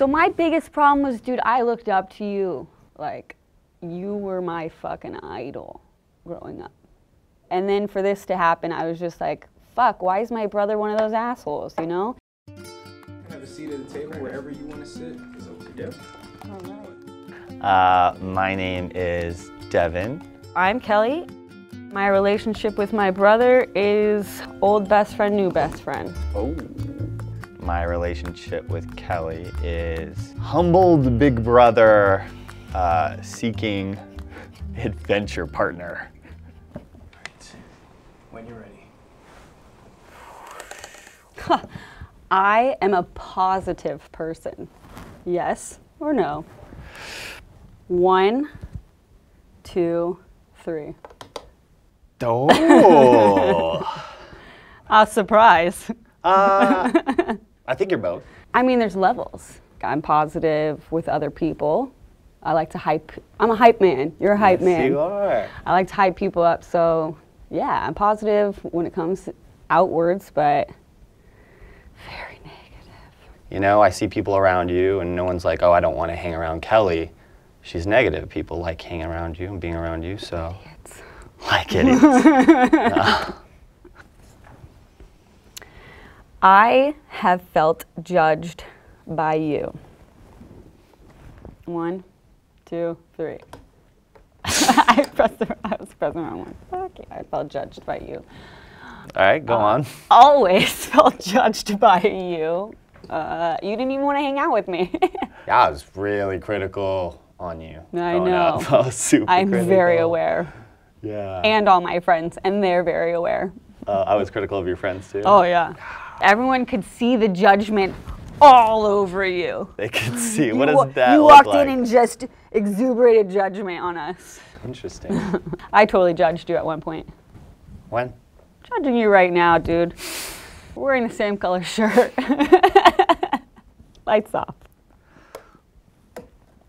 So my biggest problem was, dude, I looked up to you. Like, you were my fucking idol growing up. And then for this to happen, I was just like, fuck, why is my brother one of those assholes, you know? Have a seat at the table wherever you want to sit. It's up to you. Uh, my name is Devin. I'm Kelli. My relationship with my brother is old best friend, new best friend. Oh. My relationship with Kelli is humbled big brother uh, seeking adventure partner. Right. When you're ready. I am a positive person. Yes or no? One, two, three. Oh. A surprise. uh, I think you're both. I mean, there's levels. I'm positive with other people. I like to hype. I'm a hype man. You're a hype yes, man. You are. I like to hype people up. So, yeah, I'm positive when it comes outwards, but very negative. You know, I see people around you, and no one's like, "Oh, I don't want to hang around Kelli." She's negative. People like hanging around you and being around you, so It's, like idiots. I have felt judged by you. One, two, three. I pressed the, I was pressing the wrong one. Fuck yeah, I felt judged by you. All right, go on. Always felt judged by you. Uh, you didn't even want to hang out with me. Yeah, I was really critical on you. I know. up. I was super I'm very aware. Yeah. And all my friends, and they're very aware. uh, I was critical of your friends too. Oh, yeah. Everyone could see the judgment all over you. They could see. You What does that You walked like? in and just exuberated judgment on us. Interesting. I totally judged you at one point. when? Judging you right now, dude. We're wearing the same color shirt. Lights off.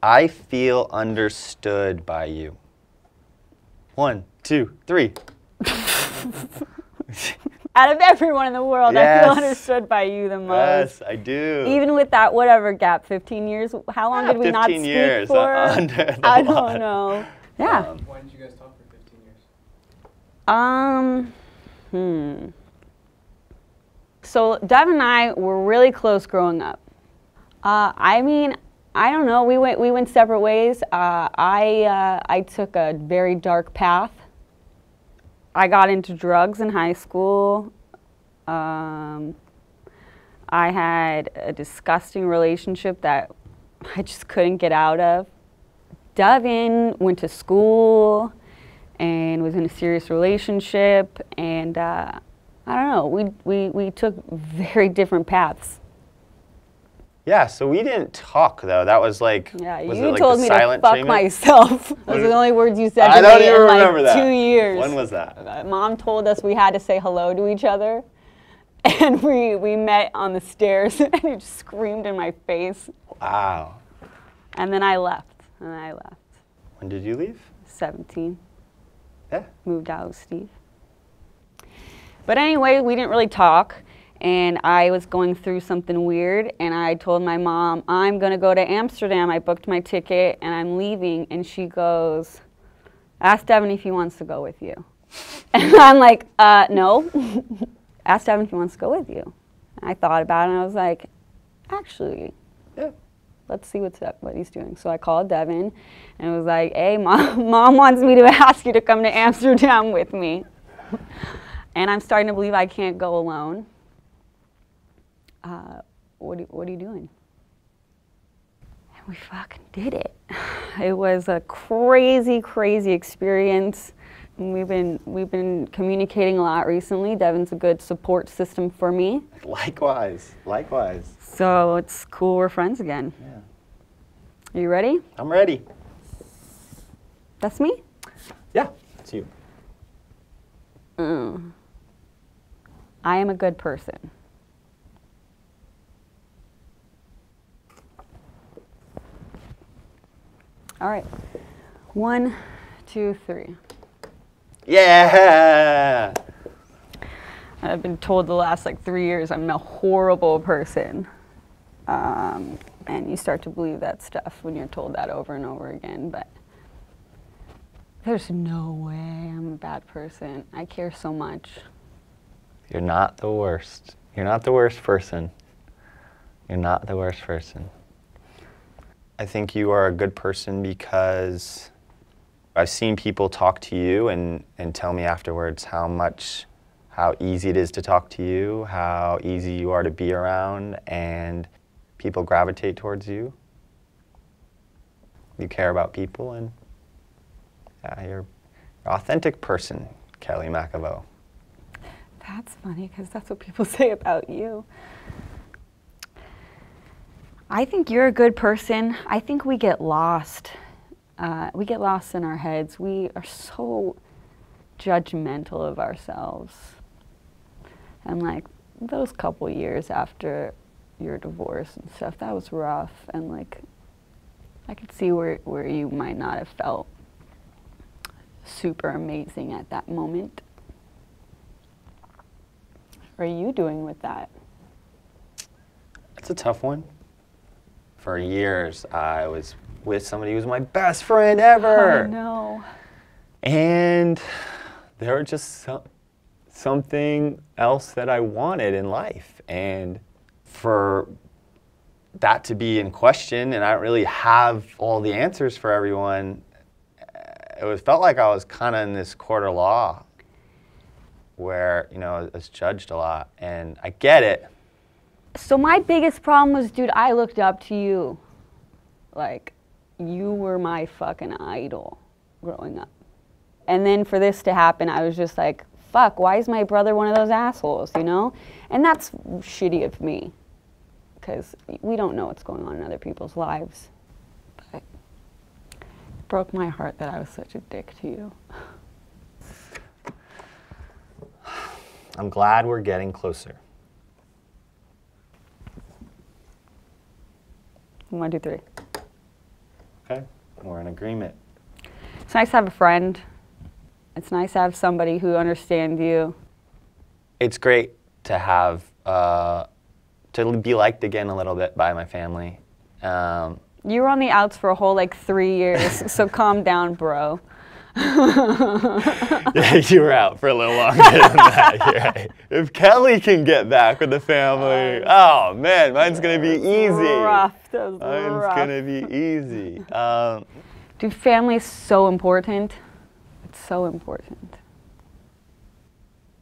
I feel understood by you. One, two, three. Out of everyone in the world, I feel understood by you the most. Yes, I do. Even with that whatever gap, 15 years. How long Yeah, did we not 15 speak years, uh, for? under the I lot. don't know. Yeah. Um, Why did you guys talk for 15 years? Um, hmm. So Dev and I were really close growing up. Uh, I mean, I don't know. We went we went separate ways. Uh, I uh, I took a very dark path. I got into drugs in high school. Um, I had a disgusting relationship that I just couldn't get out of. Devin went to school and was in a serious relationship and uh, I don't know, we, we, we took very different paths. Yeah, so we didn't talk though. That was like. Yeah, was you it like told the me to silent fuck treatment? myself. Those are the only words you said to I don't me even in like that. two years. When was that? Uh, Mom told us we had to say hello to each other. And we, we met on the stairs and he just screamed in my face. Wow. And then I left. And I left. When did you leave? 17. Yeah. moved out with Steve. But anyway, we didn't really talk, and I was going through something weird, and I told my mom, I'm gonna go to Amsterdam. I booked my ticket, and I'm leaving. And she goes, Ask Devin if he wants to go with you. And I'm like, uh, no. Ask Devin if he wants to go with you. I thought about it, and I was like, actually, Yeah. let's see what's up, what he's doing. So I called Devin and was like, hey, mom, mom wants me to ask you to come to Amsterdam with me. and I'm starting to believe I can't go alone. Uh, what, are, what are you doing? And we fucking did it. It was a crazy, crazy experience. And We've been, we've been communicating a lot recently. Devin's a good support system for me. Likewise. Likewise. So it's cool we're friends again. Yeah. Are you ready? I'm ready. That's me? Yeah. It's you. Mm. I am a good person. All right. One, two, three. Yeah. I've been told the last like three years I'm a horrible person. Um, and and you start to believe that stuff when you're told that over and over again. But there's no way I'm a bad person. I care so much. You're not the worst. You're not the worst person. You're not the worst person. I think you are a good person because I've seen people talk to you and, and tell me afterwards how much, how easy it is to talk to you, how easy you are to be around, and people gravitate towards you. You care about people, and yeah, you're an authentic person, Kelli McAvoe. That's funny because that's what people say about you. I think you're a good person. I think we get lost. Uh, we get lost in our heads. We are so judgmental of ourselves. And like those couple years after your divorce and stuff, that was rough. And like, I could see where, where you might not have felt super amazing at that moment. What are you doing with that? It's a tough one. For years, I was with somebody who was my best friend ever. Oh, no. And there was just some, something else that I wanted in life. And for that to be in question, and I don't really have all the answers for everyone, it was felt like I was kind of in this court of law where, you know, I was judged a lot. And I get it. So my biggest problem was, dude, I looked up to you. Like, you were my fucking idol growing up. And then for this to happen, I was just like, fuck, why is my brother one of those assholes, you know? And that's shitty of me because we don't know what's going on in other people's lives. But it broke my heart that I was such a dick to you. I'm glad we're getting closer. One, two, three. Okay? We're in agreement. It's nice to have a friend. It's nice to have somebody who understands you. It's great to have, uh, to be liked again a little bit by my family. Um, You were on the outs for a whole like three years, so calm down, bro. yeah, you were out for a little longer than that. Right. If Kelli can get back with the family, oh man, mine's gonna be easy. Rough. Mine's rough. gonna be easy. Um, Dude, family is so important. It's so important.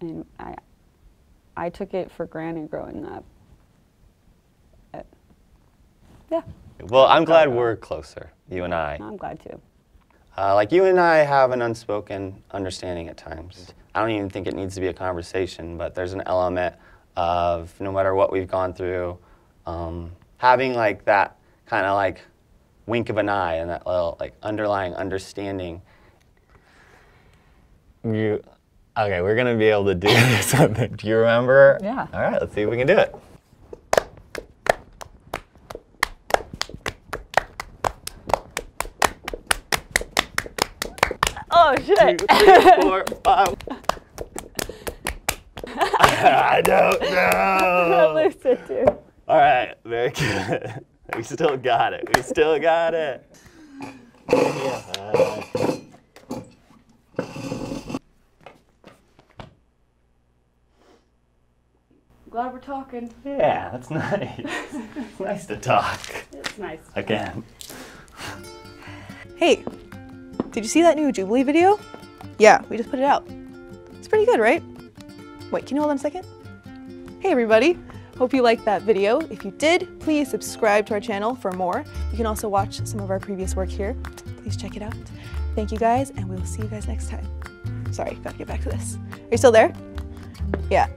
And I, I took it for granted growing up. But, yeah, well, I'm glad we're closer, you and I. I'm glad to. Uh, like you and I have an unspoken understanding at times. I don't even think it needs to be a conversation, but there's an element of no matter what we've gone through, um, having like that kind of like wink of an eye and that little like underlying understanding. You, okay, we're gonna be able to do this. do you remember? Yeah. All right, let's see if we can do it. Oh shit! Two, three, four, five. I don't know. Listen, dude. All right, very good. We still got it. We still got it. Yeah. Glad we're talking. Yeah, that's nice. It's nice to talk It's nice. again. Hey, did you see that new Jubilee video? Yeah, we just put it out. It's pretty good, right? Wait, can you hold on a second? Hey everybody, hope you liked that video. If you did, please subscribe to our channel for more. You can also watch some of our previous work here. Please check it out. Thank you guys, and we will see you guys next time. Sorry, gotta get back to this. Are you still there? Yeah.